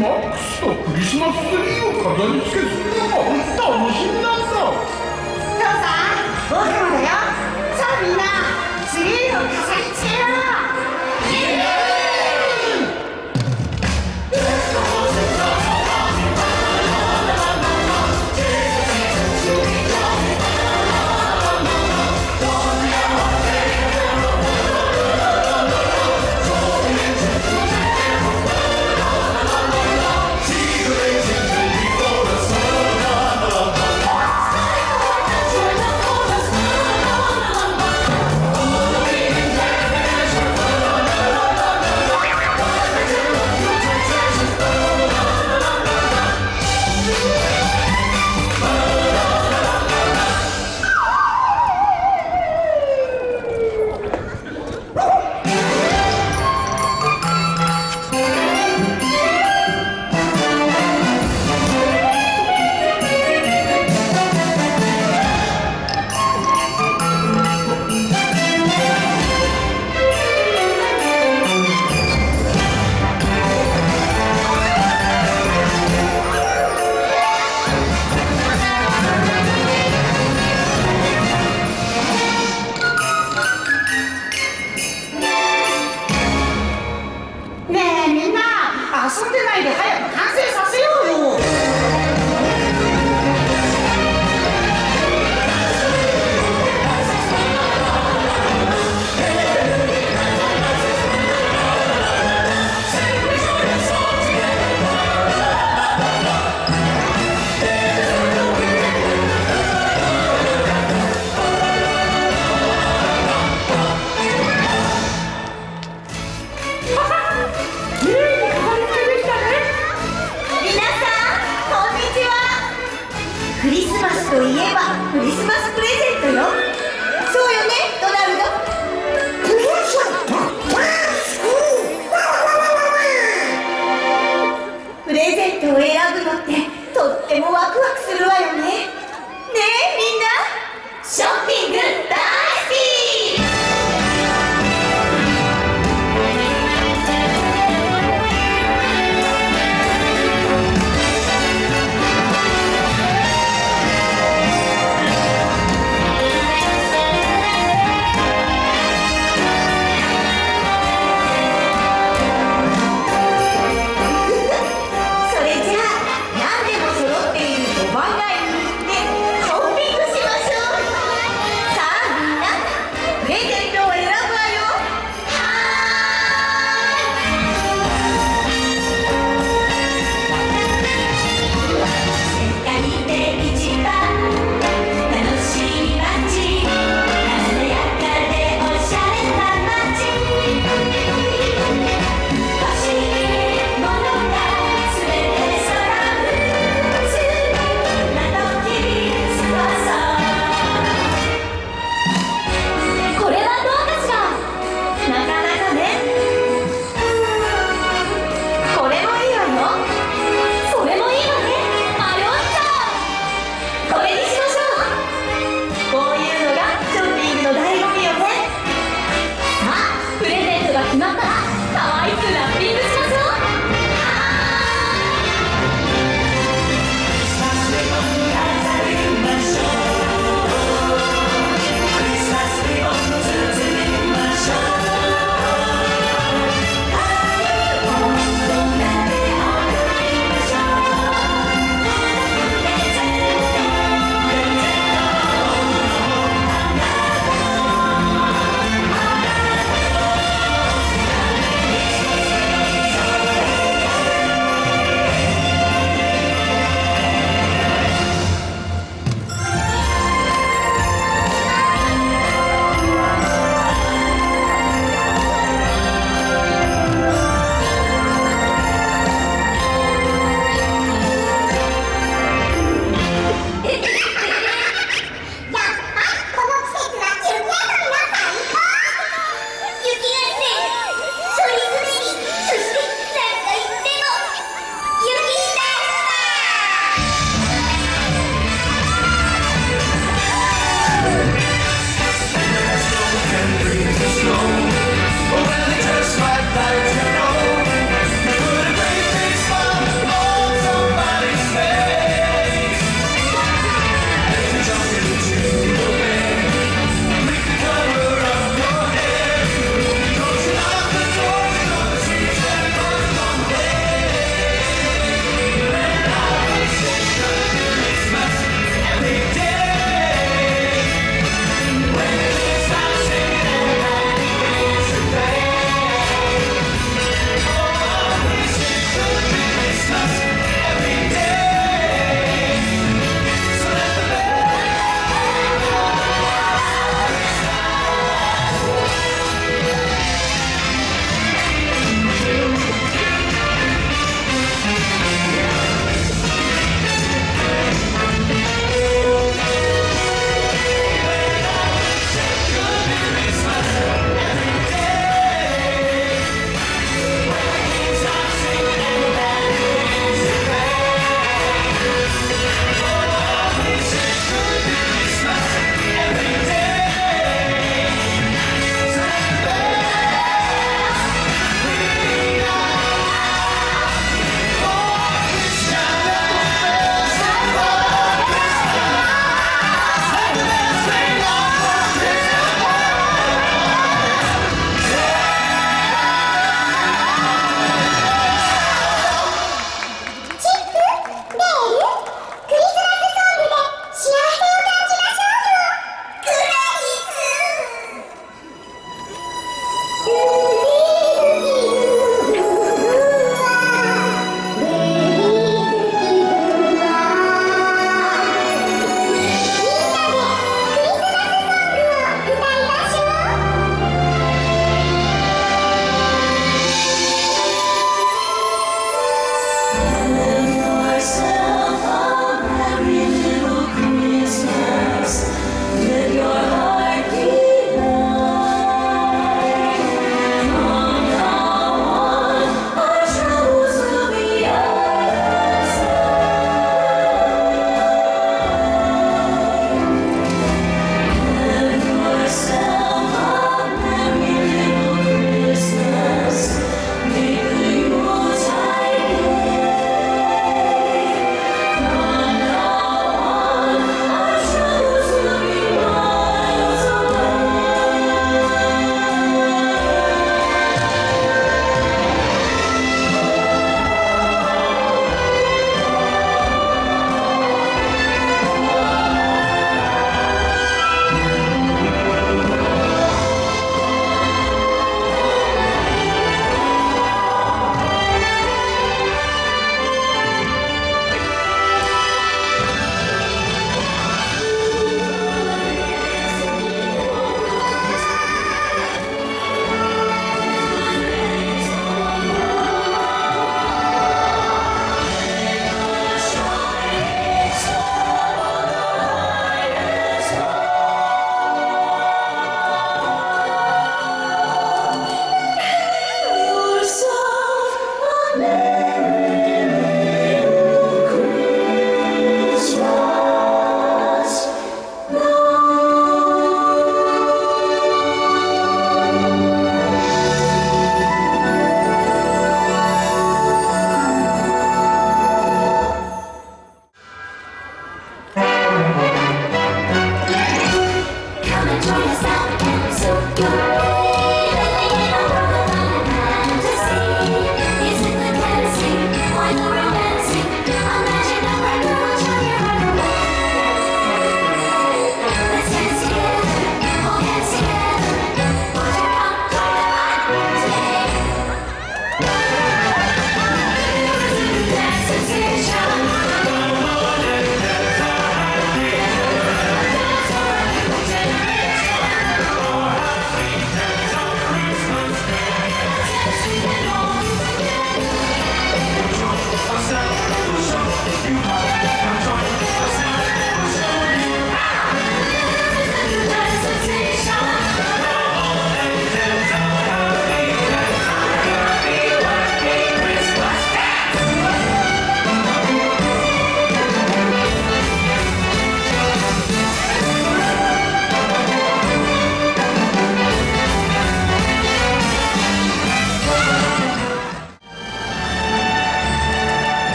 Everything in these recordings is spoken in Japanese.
マックスとクリスマスツリーを飾り付けするのも楽しみなんだ父さん僕もだよ。さあみんなツリーを飾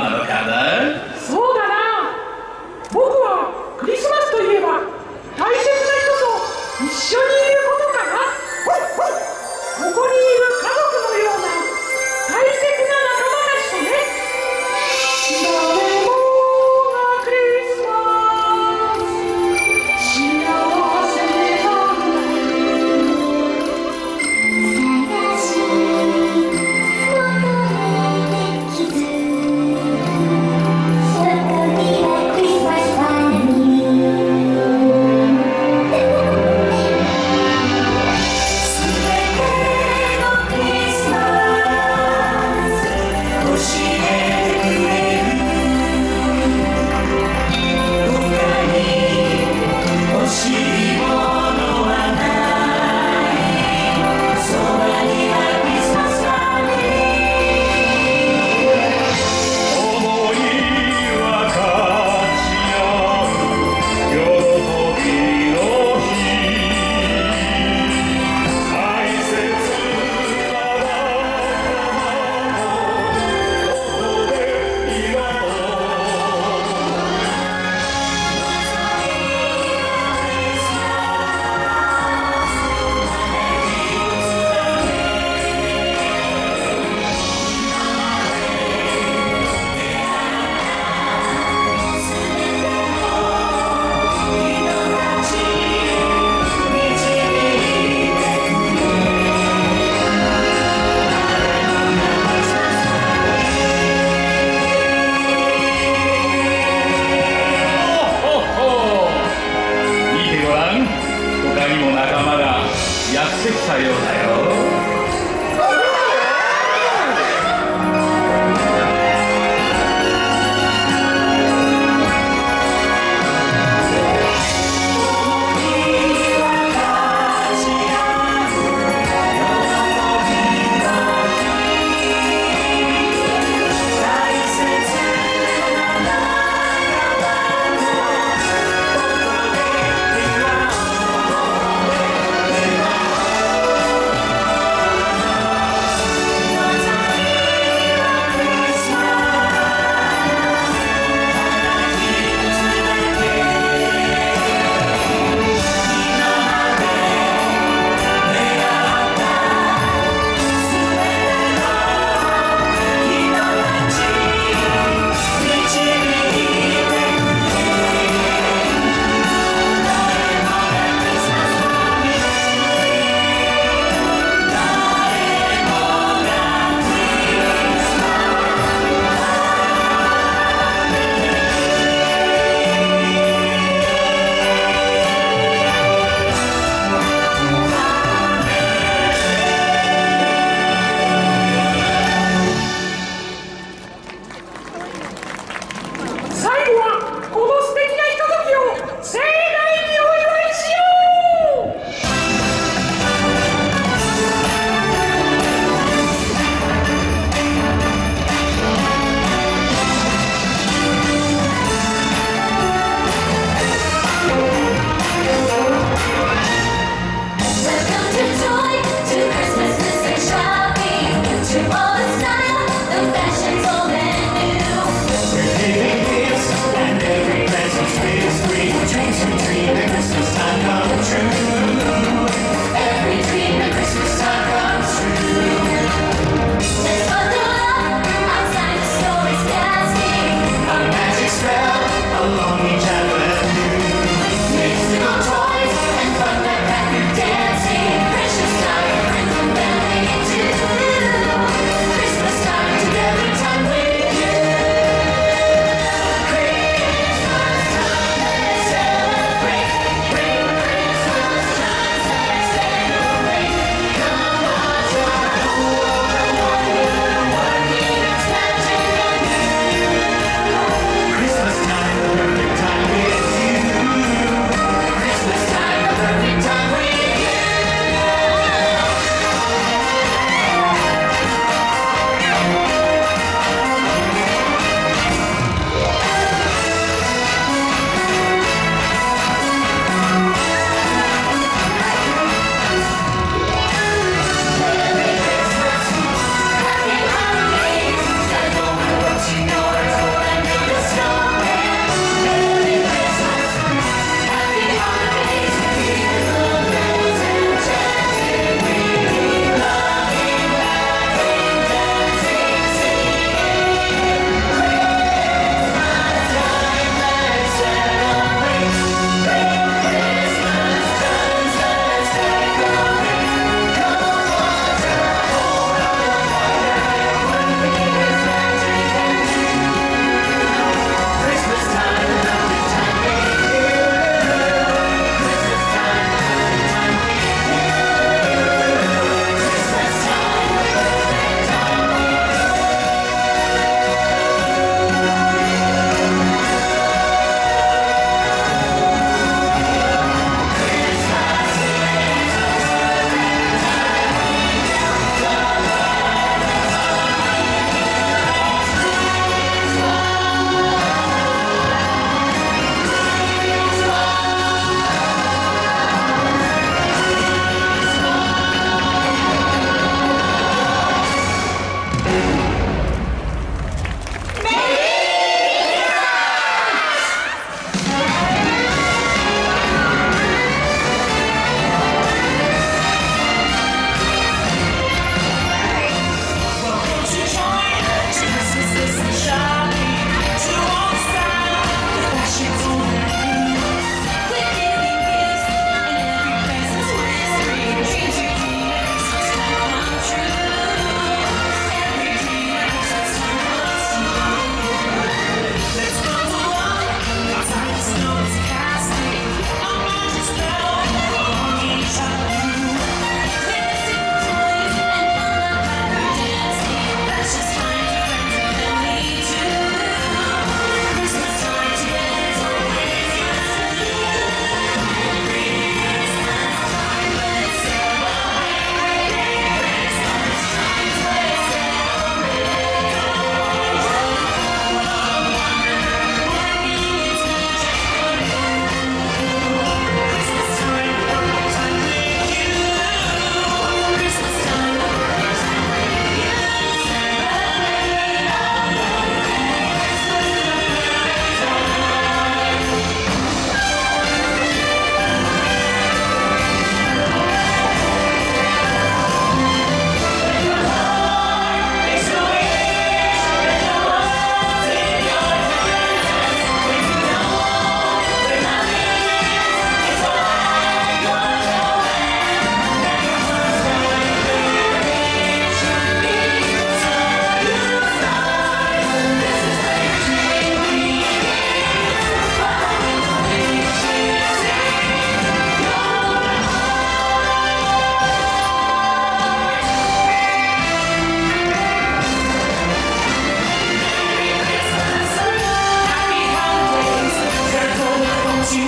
なのかな？そうだな。僕はクリスマスといえば大切な人と一緒にいることかな。ここにいる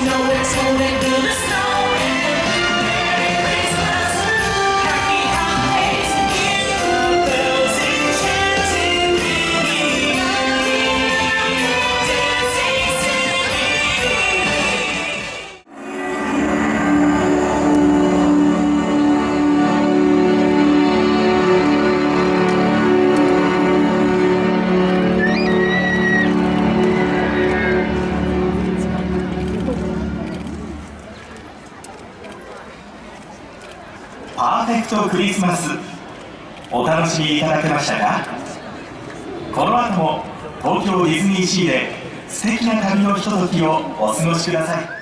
know that's what they're gonna say. TTC で素敵な旅のひとときをお過ごしください。